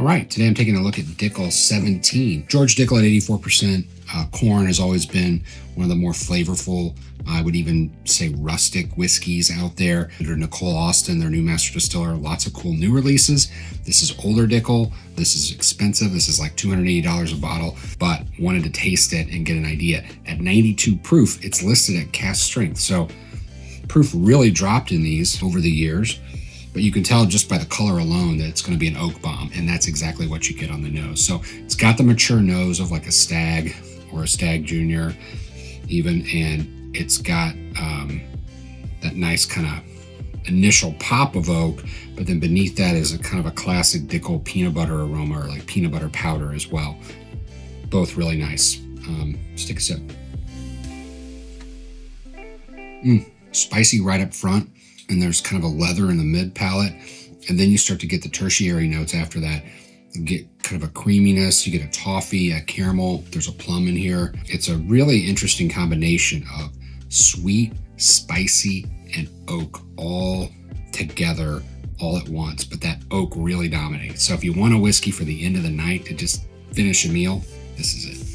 All right, today I'm taking a look at Dickel 17. George Dickel at 84%. Uh, corn has always been one of the more flavorful, I would even say rustic whiskeys out there. Under Nicole Austin, their new master distiller, lots of cool new releases. This is older Dickel. This is expensive. This is like $280 a bottle, but wanted to taste it and get an idea. At 92 proof, it's listed at cask strength. So proof really dropped in these over the years but you can tell just by the color alone that it's going to be an oak bomb and that's exactly what you get on the nose. So it's got the mature nose of like a Stagg or a Stagg junior even and it's got um, that nice kind of initial pop of oak but then beneath that is a kind of a classic Dickel peanut butter aroma or like peanut butter powder as well. Both really nice. Um, stick a sip. Mm, spicy right up front and there's kind of a leather in the mid palate. And then you start to get the tertiary notes after that. You get kind of a creaminess, you get a toffee, a caramel, there's a plum in here. It's a really interesting combination of sweet, spicy, and oak all together all at once, but that oak really dominates. So if you want a whiskey for the end of the night to just finish a meal, this is it.